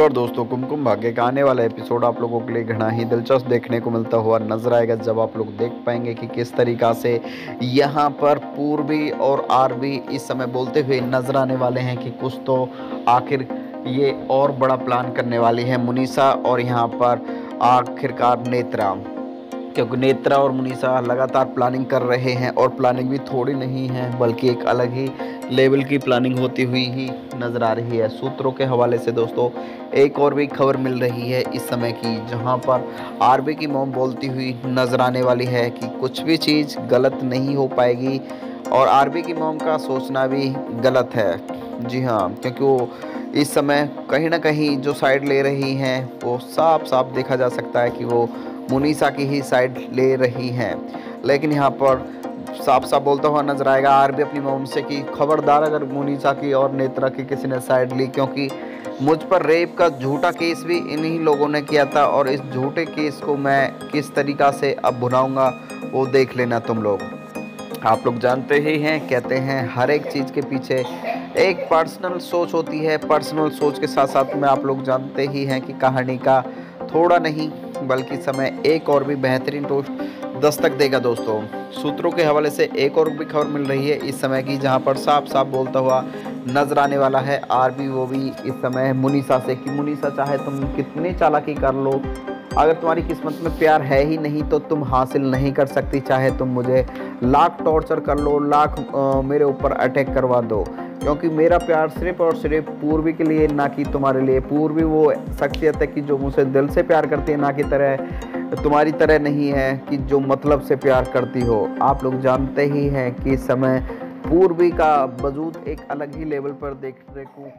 और दोस्तों, कुमकुम भाग्य का आने वाला एपिसोड आप लोगों के लिए घना ही दिलचस्प देखने को मिलता हुआ नज़र आएगा, जब आप लोग देख पाएँगे कि किस तरीका से यहाँ पर पूर्वी और आरबी इस समय बोलते हुए नज़र आने वाले हैं कि कुछ तो आखिर ये और बड़ा प्लान करने वाली है मुनीसा और यहाँ पर आखिरकार नेत्रा। क्योंकि नेत्रा और मुनीसा लगातार प्लानिंग कर रहे हैं और प्लानिंग भी थोड़ी नहीं है, बल्कि एक अलग ही लेवल की प्लानिंग होती हुई ही नज़र आ रही है। सूत्रों के हवाले से दोस्तों, एक और भी खबर मिल रही है इस समय की, जहाँ पर आरबी की मोम बोलती हुई नज़र आने वाली है कि कुछ भी चीज़ गलत नहीं हो पाएगी और आरबी की मोम का सोचना भी गलत है। जी हाँ क्योंकि वो इस समय कहीं ना कहीं जो साइड ले रही हैं, वो साफ़ साफ़ देखा जा सकता है कि वो मुनीसा की ही साइड ले रही हैं। लेकिन यहाँ पर साफ़ साफ़ बोलता हुआ नज़र आएगा आर भी अपनी मोम से कि खबरदार अगर मुनीसा की और नेत्रा की किसी ने साइड ली, क्योंकि मुझ पर रेप का झूठा केस भी इन्हीं लोगों ने किया था और इस झूठे केस को मैं किस तरीक़ा से अब भुनाऊँगा, वो देख लेना तुम लोग। आप लोग जानते ही हैं, कहते हैं हर एक चीज़ के पीछे एक पर्सनल सोच होती है। पर्सनल सोच के साथ साथ में आप लोग जानते ही हैं कि कहानी का थोड़ा नहीं, बल्कि समय एक और भी बेहतरीन टोस्ट दस्तक देगा दोस्तों। सूत्रों के हवाले से एक और भी खबर मिल रही है इस समय की, जहाँ पर साफ़ साफ़ बोलता हुआ नज़र आने वाला है आरबी, वो भी इस समय मुनीसा से कि मुनीसा चाहे तुम कितनी चालाकी कर लो, अगर तुम्हारी किस्मत में प्यार है ही नहीं तो तुम हासिल नहीं कर सकती, चाहे तुम मुझे लाख टॉर्चर कर लो, लाख मेरे ऊपर अटैक करवा दो। क्योंकि मेरा प्यार सिर्फ़ और सिर्फ़ पूर्वी के लिए, ना कि तुम्हारे लिए। पूर्वी वो शख्सियत है कि जो मुझसे दिल से प्यार करती है, ना कि तरह तुम्हारी तरह नहीं है कि जो मतलब से प्यार करती हो। आप लोग जानते ही हैं कि समय पूर्वी का वजूद एक अलग ही लेवल पर देखने को